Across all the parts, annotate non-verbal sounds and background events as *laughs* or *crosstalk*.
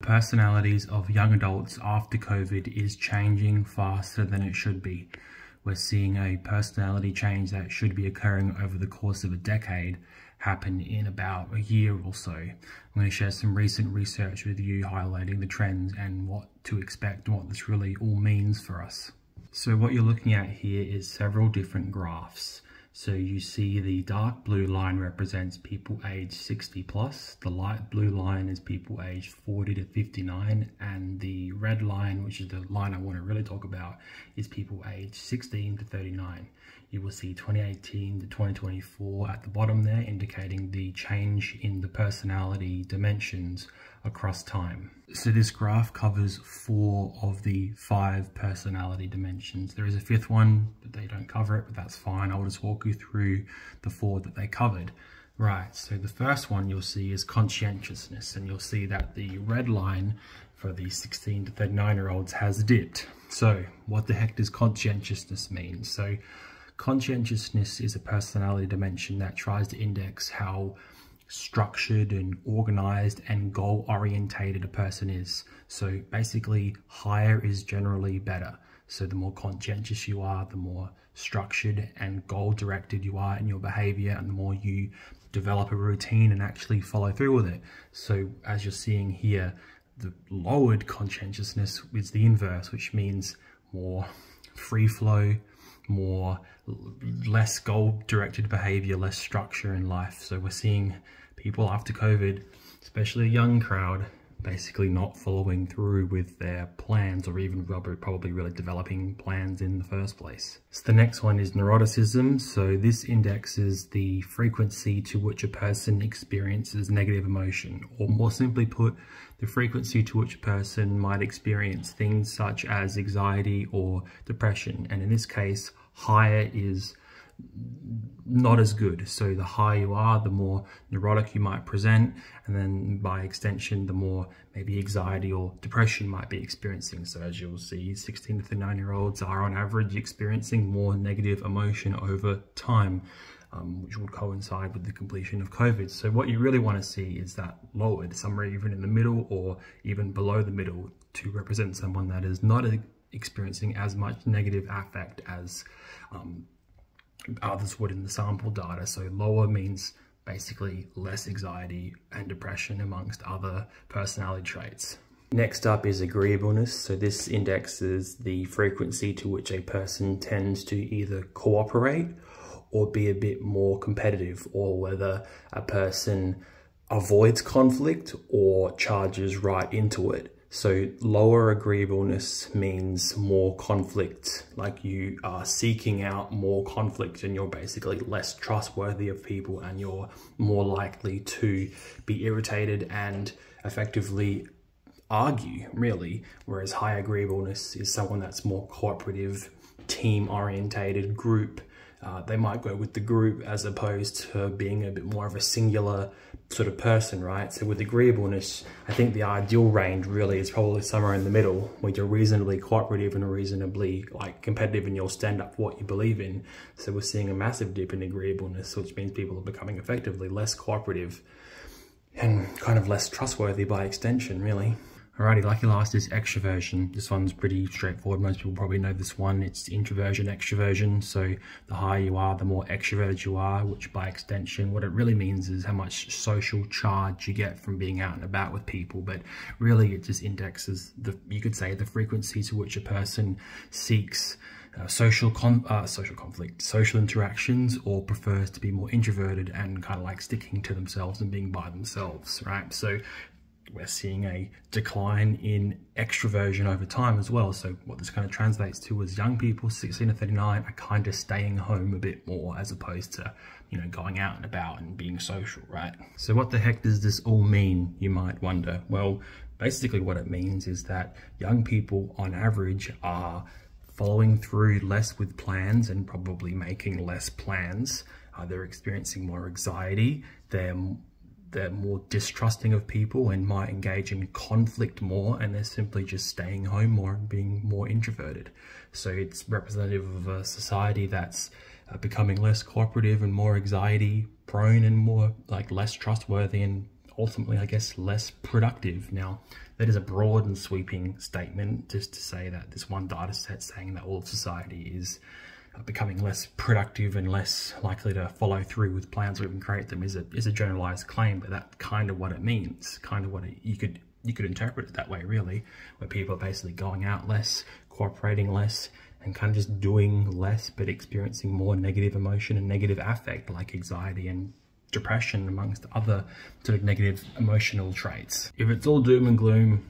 Personalities of young adults after COVID is changing faster than it should be. We're seeing a personality change that should be occurring over the course of a decade happen in about a year or so. I'm going to share some recent research with you highlighting the trends and what to expect and what this really all means for us. So what you're looking at here is several different graphs. So you see the dark blue line represents people aged 60 plus, the light blue line is people aged 40 to 59, and the red line, which is the line I want to really talk about, is people aged 16 to 39. You will see 2018 to 2024 at the bottom there, indicating the change in the personality dimensions across time. So this graph covers four of the five personality dimensions. There is a fifth one, but they don't cover it, but that's fine. I'll just walk you through the four that they covered. Right, so the first one you'll see is conscientiousness, and you'll see that the red line for the 16 to 39 year olds has dipped. So what the heck does conscientiousness mean? So conscientiousness is a personality dimension that tries to index how structured and organized and goal orientated a person is. So basically higher is generally better. So the more conscientious you are, the more structured and goal directed you are in your behavior and the more you develop a routine and actually follow through with it. So as you're seeing here, the lowered conscientiousness is the inverse, which means more free flow, more less goal directed behavior, less structure in life. So we're seeing people after COVID, especially a young crowd, basically not following through with their plans or even probably really developing plans in the first place. So the next one is neuroticism. So this indexes the frequency to which a person experiences negative emotion, or more simply put, the frequency to which a person might experience things such as anxiety or depression. And in this case, higher is not as good. So the higher you are, the more neurotic you might present, and then by extension, the more maybe anxiety or depression you might be experiencing. So as you'll see, 16 to 39 year olds are on average experiencing more negative emotion over time. Um, which would coincide with the completion of COVID. So what you really want to see is that lowered, somewhere even in the middle or even below the middle to represent someone that is not experiencing as much negative affect as um, others would in the sample data. So lower means basically less anxiety and depression amongst other personality traits. Next up is agreeableness. So this indexes the frequency to which a person tends to either cooperate or be a bit more competitive or whether a person avoids conflict or charges right into it. So lower agreeableness means more conflict, like you are seeking out more conflict and you're basically less trustworthy of people and you're more likely to be irritated and effectively argue, really. Whereas high agreeableness is someone that's more cooperative, team orientated, group uh, they might go with the group as opposed to being a bit more of a singular sort of person, right? So with agreeableness, I think the ideal range really is probably somewhere in the middle where you're reasonably cooperative and reasonably like competitive and you'll stand up for what you believe in. So we're seeing a massive dip in agreeableness, which means people are becoming effectively less cooperative and kind of less trustworthy by extension, really. Alrighty, lucky last is extroversion. This one's pretty straightforward. Most people probably know this one. It's introversion, extroversion. So the higher you are, the more extroverted you are, which by extension, what it really means is how much social charge you get from being out and about with people. But really it just indexes the, you could say the frequency to which a person seeks uh, social con uh, social conflict, social interactions, or prefers to be more introverted and kind of like sticking to themselves and being by themselves, right? So we're seeing a decline in extroversion over time as well. So what this kind of translates to is young people, 16 to 39, are kind of staying home a bit more as opposed to, you know, going out and about and being social, right? So what the heck does this all mean, you might wonder? Well, basically what it means is that young people on average are following through less with plans and probably making less plans. Uh, they're experiencing more anxiety. They're they're more distrusting of people and might engage in conflict more and they're simply just staying home more and being more introverted. So it's representative of a society that's uh, becoming less cooperative and more anxiety prone and more like less trustworthy and ultimately, I guess, less productive. Now, that is a broad and sweeping statement just to say that this one data set saying that all of society is becoming less productive and less likely to follow through with plans or even create them is a, is a generalized claim, but that's kind of what it means, kind of what it, you could you could interpret it that way really, where people are basically going out less, cooperating less, and kind of just doing less but experiencing more negative emotion and negative affect like anxiety and depression amongst other sort of negative emotional traits. If it's all doom and gloom,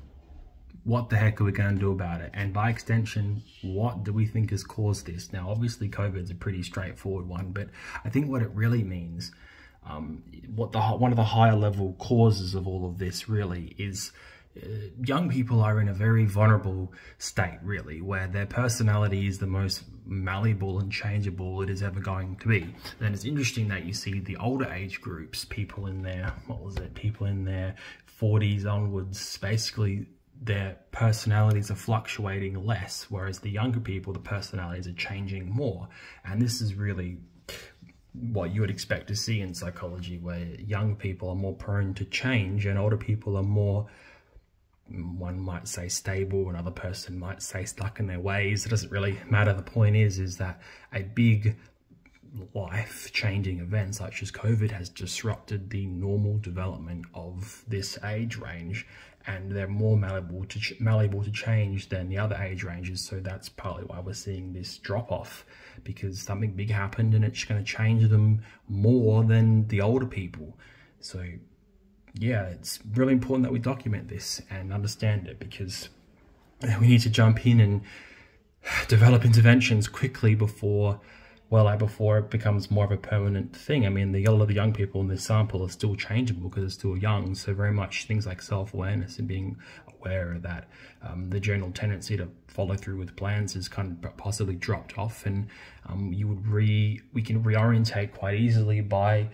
what the heck are we going to do about it? And by extension, what do we think has caused this? Now, obviously, COVID's a pretty straightforward one, but I think what it really means, um, what the one of the higher level causes of all of this really is uh, young people are in a very vulnerable state, really, where their personality is the most malleable and changeable it is ever going to be. And it's interesting that you see the older age groups, people in their, *laughs* what was it, people in their 40s onwards, basically their personalities are fluctuating less, whereas the younger people, the personalities are changing more. And this is really what you would expect to see in psychology, where young people are more prone to change and older people are more, one might say stable, another person might say stuck in their ways. It doesn't really matter. The point is, is that a big life-changing events such as COVID has disrupted the normal development of this age range and they're more malleable to malleable to change than the other age ranges so that's partly why we're seeing this drop off because something big happened and it's going to change them more than the older people. So yeah it's really important that we document this and understand it because we need to jump in and *sighs* develop interventions quickly before well like before it becomes more of a permanent thing. I mean, the, a lot of the young people in this sample are still changeable because they're still young. So very much things like self-awareness and being aware that um, the general tendency to follow through with plans is kind of possibly dropped off and um, you would re, we can reorientate quite easily by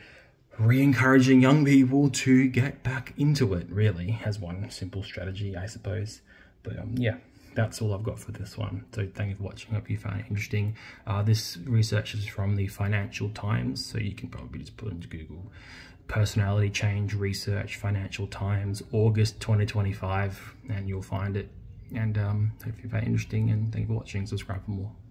re-encouraging young people to get back into it really as one simple strategy, I suppose. But um, yeah that's all I've got for this one. So thank you for watching. Hope you found it interesting. Uh, this research is from the Financial Times, so you can probably just put into Google personality change research Financial Times August 2025 and you'll find it. And um, hope you found it interesting and thank you for watching. Subscribe for more.